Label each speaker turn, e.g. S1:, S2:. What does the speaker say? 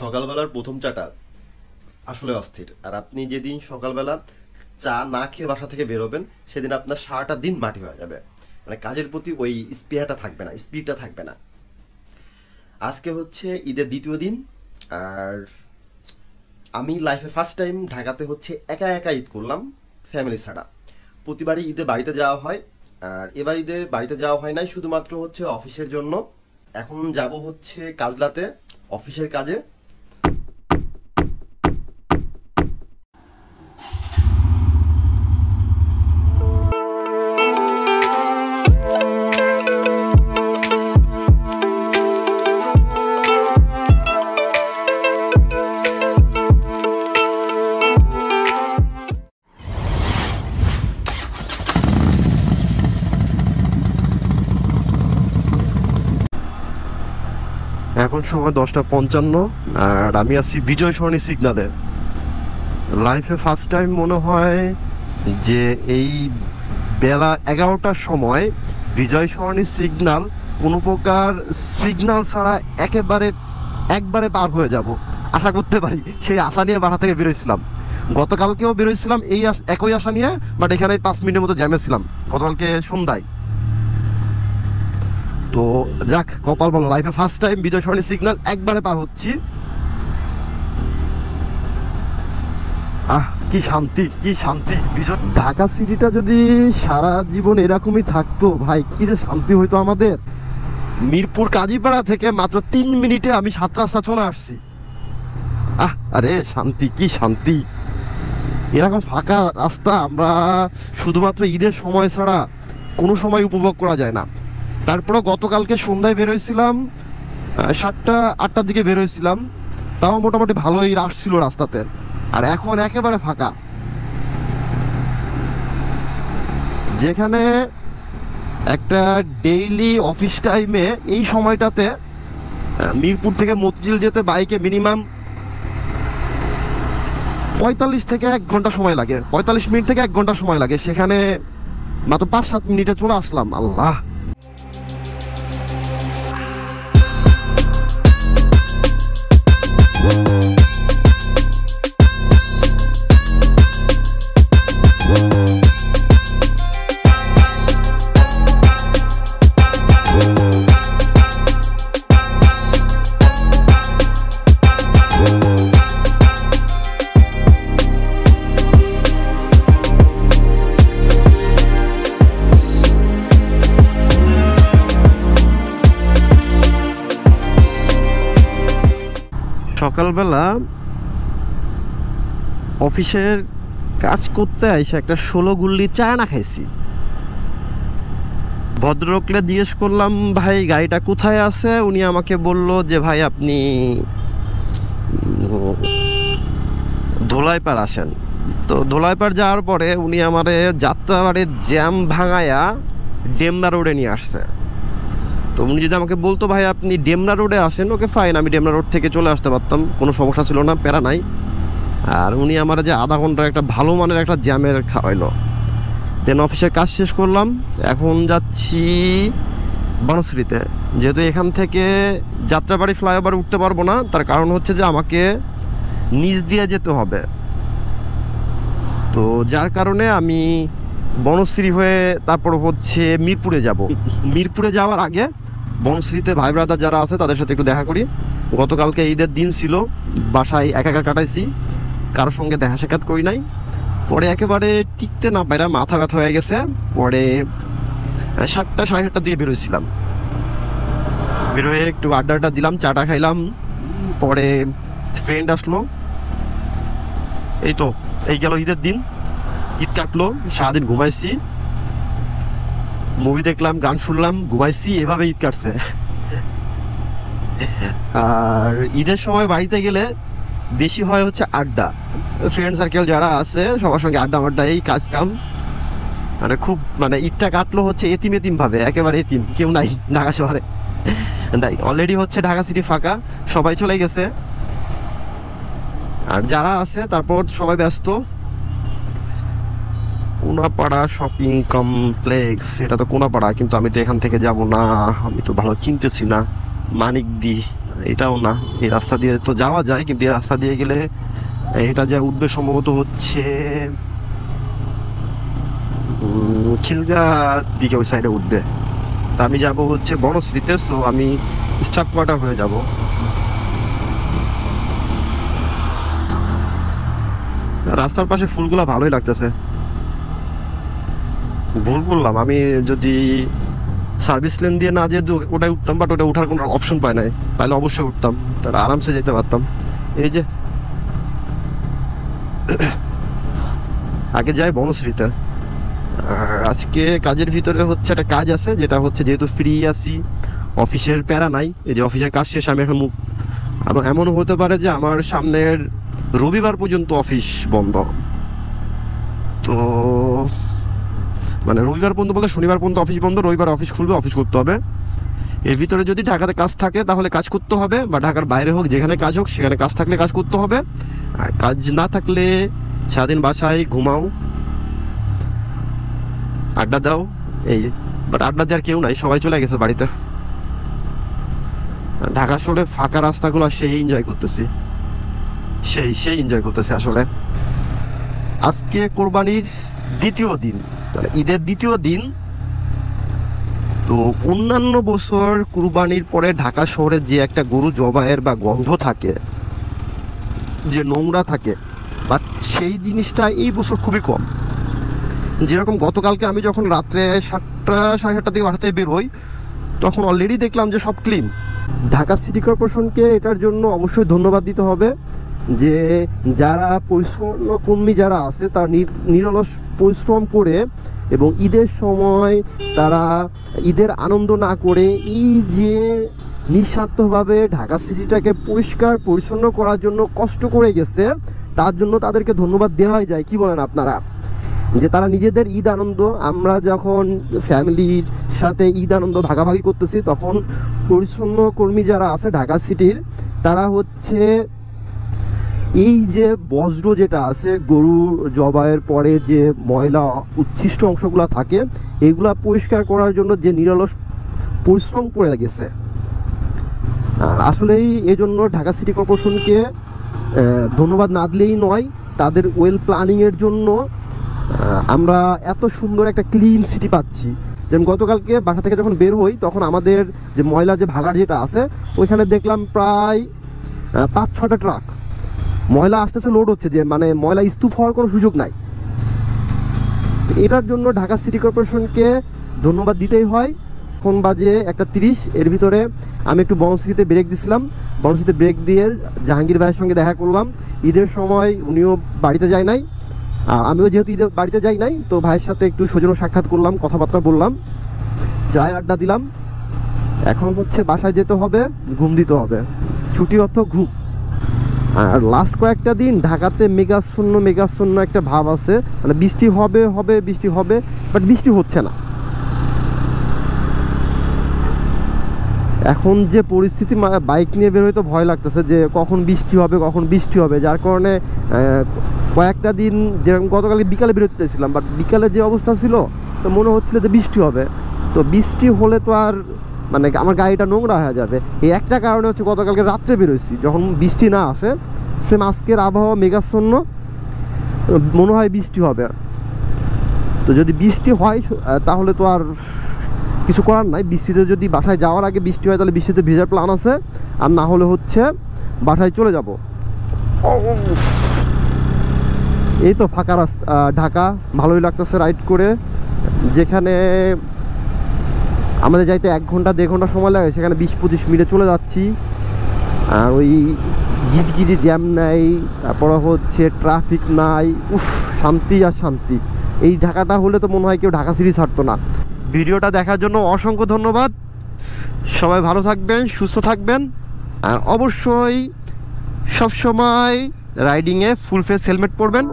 S1: সকালবেলার প্রথম চাটা আসলে অস্থির। আর আপনি যেদিন সকালবেলা চা না খেয়ে বাসা থেকে বেরোবেন, সেদিন আপনার সারাটা দিন মাটি হয়ে যাবে। মানে কাজের প্রতি ওই স্পৃহাটা থাকবে না, স্পিডটা থাকবে না। আজকে হচ্ছে ঈদের দ্বিতীয় দিন, আর আমি লাইফে ফার্স্ট টাইম ঢাকাতে হচ্ছে একা একা ঈদ করলাম ফ্যামিলি ছাড়া। প্রতিবারই ঈদে বাড়িতে যাওয়া হয়, আর এবার ঈদে বাড়িতে যাওয়া হয় নাই, শুধুমাত্র হচ্ছে অফিসের জন্য। এখন যাব হচ্ছে কাজলাতে, অফিসের কাজে। এখন সময় দশটা পঞ্চান্ন, আর আমি আছি বিজয় সরণি সিগনালে। লাইফে ফার্স্ট টাইম মনে হয় যে এই বেলা এগারোটার সময় বিজয় সরণি সিগনাল কোনো প্রকার সিগনাল ছাড়া একেবারে, একবারে পার হয়ে যাব। আশা করতে পারি সেই আশা নিয়ে বাসা থেকে বেরোইছিলাম। গতকালকেও বেরোইছিলাম এই একই আশা নিয়ে বাট এখানে পাঁচ মিনিটের মতো জ্যামে ছিলাম। গতকালকে সন্ধ্যায়। তো যাক, কপাল বলো লাইফে first time Bijoy Sarani signal একবারে পার হচ্ছি। আহ, কি শান্তি কি শান্তি, বিজয়। ঢাকা সিটিটা যদি সারা জীবন এরকমই থাকতো, ভাই, কি যে শান্তি হইতো আমাদের। মিরপুর কাজীপাড়া থেকে মাত্র তিন মিনিটে আমি সাত রাস্তা চলে আসছি। আহ, আরে, শান্তি, কি শান্তি। এরকম ফাঁকা রাস্তা আমরা শুধুমাত্র ঈদের সময় ছাড়া কোনো সময় উপভোগ করা যায় না। তারপরে গতকালকে সন্ধ্যায় বেরোইছিলাম আহ, সাতটা আটটার দিকে বের হয়েছিলাম। তাও মোটামুটি ভালোই রাশ ছিল রাস্তাতে। আর এখন একেবারে ফাঁকা। যেখানে একটা ডেইলি অফিস টাইমে এই সময়টাতে মিরপুর থেকে মতিঝিল যেতে বাইকে মিনিমাম পঁয়তাল্লিশ থেকে এক ঘণ্টা সময় লাগে। পঁয়তাল্লিশ মিনিট থেকে এক ঘণ্টা সময় লাগে। সেখানে মাত্র পাঁচ সাত মিনিটে চলে আসলাম। আল্লাহ! সকালবেলা অফিসের কাজ করতে আইসে একটা ষোলো গুল্লি চা না খাইছি। ভদ্রলোকলে জিজ্ঞেস করলাম, ভাই, গাড়িটা কোথায় আছে? উনি আমাকে বলল যে, ভাই, আপনি ধোলাইপাড় আসেন। তো ধোলাইপাড় যাওয়ার পরে উনি আমারে যাত্রাবাড়ির জ্যাম ভাঙায়া ডেমনা রোডে নিয়ে আসছে। তো উনি যদি আমাকে বলতো, ভাই, আপনি ডেমনা রোডে আসেন, ওকে ফাইন আমি ডেমনা রোড থেকে চলে আসতে পারতাম, কোনো সমস্যা ছিল না, প্যারা নাই। আর উনি আমার যে আধা ঘণ্টার একটা ভালো মানের একটা জ্যামের খাওয়াইলো। দেন অফিসের কাজ শেষ করলাম, এখন যাচ্ছি বনশ্রীতে। যেহেতু এখান থেকে যাত্রাবাড়ি ফ্লাইওভার উঠতে পারব না, তার কারণ হচ্ছে যে আমাকে নিচ দিয়ে যেতে হবে। তো যার কারণে আমি বনশ্রী হয়ে তারপর হচ্ছে মিরপুরে যাব। মিরপুরে যাওয়ার আগে বনশ্রীতে ভাই ব্রাদার যারা আছে, তাদের সাথে একটু দেখা করি। গতকালকে ঈদের দিন ছিল, বাসায় একা একা কাটাইছি, কারোর সঙ্গে দেখা সাক্ষাৎ করি নাই। পরে একেবারে টিকতে না পারা মাথা ব্যথা হয়ে গেছে, পরে সাতটা, সাড়ে সাতটার দিকে বেরোইছিলাম বেরোয় একটু আড্ডা দিলাম চাটা খাইলাম, পরে ফ্রেন্ড আসলো। এই তো, এই গেল ঈদের দিন। ঈদ কাটলো, সারাদিন ঘুমাইছি। মুভি দেখলাম, গান শুনলাম, ঘুমাইছি এভাবে ঈদ কাটছে। আর ঈদের সময় বাড়িতে গেলে বেশি হয় হচ্ছে আড্ডা। ফ্রেন্ড সার্কেল যারা আছে, সবার সঙ্গে আড্ডা মাড্ডা, এই কাজ কাম। মানে খুব মানে ঈদটা কাটলো হচ্ছে এতিম এতিম ভাবে, একেবারে এতিম, কেউ নাই ঢাকা শহরে। অলরেডি হচ্ছে ঢাকা সিটি ফাঁকা, সবাই চলে গেছে। আর যারা আছে, তারপর সবাই ব্যস্ত। কোনাপাড়া শপিং কমপ্লেক্স এটা তো কোনাপাড়া, কিন্তু আমি তো এখান থেকে যাব না, আমি তো ভালো চিনতেছি না। মানিক দি এটাও না, এই রাস্তা দিয়ে তো যাওয়া যায়, কিন্তু এই রাস্তা দিয়ে গেলে এটা যা উঠবে সম্ভবত হচ্ছে খিলগার দিকে ওই সাইডে উঠবে। তা আমি যাব হচ্ছে বনশ্রীতে সো আমি স্টাফ কোয়ার্টার হয়ে যাব। রাস্তার পাশে ফুলগুলো ভালোই লাগতেছে। ভুল করলাম আমি যদি সার্ভিস লেন দিয়ে না যেহেতু ওটাই উঠতাম বাট ওটা উঠার কোনো অপশন পায় নাই। তাহলে অবশ্যই উঠতাম, তাহলে আরামসে যেতে পারতাম। এই যে, আগে যাই বনশ্রীতে। আজকে কাজের ভিতরে হচ্ছে একটা কাজ আছে, যেটা হচ্ছে যেহেতু ফ্রি আছি, অফিসের প্যারা নাই, এই যে অফিসের কাজ শেষ, আমি এখন মুখ এবং এমনও হতে পারে যে আমার সামনের রবিবার পর্যন্ত অফিস বন্ধ। তো মানে রবিবার পর্যন্ত বলতে শনিবার পর্যন্ত অফিস বন্ধ, রবিবার অফিস খুলবে অফিস করতে হবে। এর ভিতরে যদি ঢাকাতে কাজ থাকে, তাহলে কাজ করতে হবে, বা ঢাকার বাইরে হোক, যেখানে কাজ হোক, সেখানে কাজ থাকলে কাজ করতে হবে। আর কাজ না থাকলে সারাদিন বাসায় ঘুমাও। আড্ডা দাও, এই বাট আড্ডা দেওয়ার কেউ নাই, সবাই চলে গেছে বাড়িতে। ঢাকা শহরে ফাঁকা রাস্তাগুলো, সেই এনজয় করতেছি। সেই সেই এনজয় করতেছি আসলে। আজকে কোরবানির দ্বিতীয় দিন মানে ঈদের দ্বিতীয় দিন। তো অন্যান্য বছর কুরবানির পরে ঢাকা শহরে যে একটা গরু জবাইয়ের বা গন্ধ থাকে, যে নোংরা থাকে, বাট সেই জিনিসটা এই বছর খুবই কম। যেরকম গতকালকে আমি যখন রাত্রে সাতটা, সাড়ে সাতটা থেকে বাসা বেরোই, তখন অলরেডি দেখলাম যে সব ক্লিন ঢাকা সিটি কর্পোরেশনকে এটার জন্য অবশ্যই ধন্যবাদ দিতে হবে। যে যারা পরিচ্ছন্ন কর্মী যারা আছে, তারা নির- নিরলস পরিশ্রম করে এবং ঈদের সময় তারা ঈদের আনন্দ না করে এই যে নিঃস্বার্থভাবে ঢাকা সিটিটাকে পরিষ্কার পরিচ্ছন্ন করার জন্য কষ্ট করে গেছে, তার জন্য তাদেরকে ধন্যবাদ দেওয়াই যায়। কি বলেন আপনারা? যে তারা নিজেদের ঈদ আনন্দ, আমরা যখন ফ্যামিলির সাথে ঈদ আনন্দ ভাগাভাগি করতেছি, তখন পরিচ্ছন্ন কর্মী যারা আছে ঢাকা সিটির, তারা হচ্ছে এই যে বজ্র যেটা আছে, গরু জবাইয়ের পরে যে ময়লা উচ্ছিষ্ট অংশগুলো থাকে, এগুলা পরিষ্কার করার জন্য যে নিরলস পরিশ্রম করে গেছে। আর আসলেই এই জন্য ঢাকা সিটি কর্পোরেশনকে ধন্যবাদ না দিলেই নয়, তাদের ওয়েল প্ল্যানিংয়ের জন্য আমরা এত সুন্দর একটা ক্লিন সিটি পাচ্ছি। যেমন গতকালকে বাসা থেকে যখন বের হই, তখন আমাদের যে ময়লা যে ভাগার যেটা আছে, ওইখানে দেখলাম প্রায় পাঁচ ছটা ট্রাক। ময়লা আস্তে আস্তে লোড হচ্ছে যে মানে ময়লা স্তূপ হওয়ার কোনো সুযোগ নাই। এটার জন্য ঢাকা সিটি কর্পোরেশনকে ধন্যবাদ দিতেই হয়। এখন বাজে একটা তিরিশ, এর ভিতরে আমি একটু বনশ্রীতে ব্রেক দিছিলাম। বনশ্রীতে ব্রেক দিয়ে জাহাঙ্গীর ভাইয়ের সঙ্গে দেখা করলাম। ঈদের সময় উনিও বাড়িতে যায় নাই। আর আমিও যেহেতু ঈদের বাড়িতে যাই নাই, তো ভাইয়ের সাথে একটু সৌজন্য সাক্ষাৎ করলাম, কথাবার্তা বললাম। চায় আড্ডা দিলাম। এখন হচ্ছে বাসায় যেতে হবে, ঘুম দিতে হবে। ছুটি অর্থ ঘুম। আর লাস্ট কয়েকটা দিন ঢাকাতে মেঘাচ্ছন্ন মেঘাচ্ছন্ন একটা ভাব আছে। মানে বৃষ্টি হবে হবে, বৃষ্টি হবে বাট বৃষ্টি হচ্ছে না। এখন যে পরিস্থিতি বাইক নিয়ে বের হইতে ভয় লাগতেছে যে কখন বৃষ্টি হবে, কখন বৃষ্টি হবে। যার কারণে কয়েকটা দিন যেরকম গতকালকে বিকালে বেরোতে চাইছিলাম বাট বিকালে যে অবস্থা ছিল, তো মনে হচ্ছিল যে বৃষ্টি হবে। তো বৃষ্টি হলে তো আর মানে আমার গাড়িটা নোংরা হয়ে যাবে। এই একটা কারণে হচ্ছে গতকালকে রাত্রে বেরোইছি। যখন বৃষ্টি না আসে সেম আজকের আবহাওয়া মেঘাচ্ছন্ন, মনে হয় বৃষ্টি হবে। তো যদি বৃষ্টি হয় তাহলে তো আর কিছু করার নাই। বৃষ্টিতে যদি বাসায় যাওয়ার আগে বৃষ্টি হয়, তাহলে বৃষ্টিতে ভেজার প্ল্যান আছে। আর না হলে হচ্ছে বাসায় চলে যাব। এই তো ফাঁকা রাস্তা ঢাকা। ভালোই লাগতেছে রাইড করে। যেখানে আমাদের যাইতে এক ঘণ্টা, দেড় ঘণ্টা সময় লাগে, সেখানে বিশ পঁচিশ মিনিটে চলে যাচ্ছি। আর ওই গিজগিজি জ্যাম নাই, তারপরে হচ্ছে ট্রাফিক নাই, উফ, শান্তি আর শান্তি। এই ঢাকাটা হলে তো মনে হয় কেউ ঢাকা সিটি ছাড়তো না। ভিডিওটা দেখার জন্য অসংখ্য ধন্যবাদ। সবাই ভালো থাকবেন, সুস্থ থাকবেন, আর অবশ্যই সবসময় রাইডিংয়ে ফুল ফেস হেলমেট পরবেন।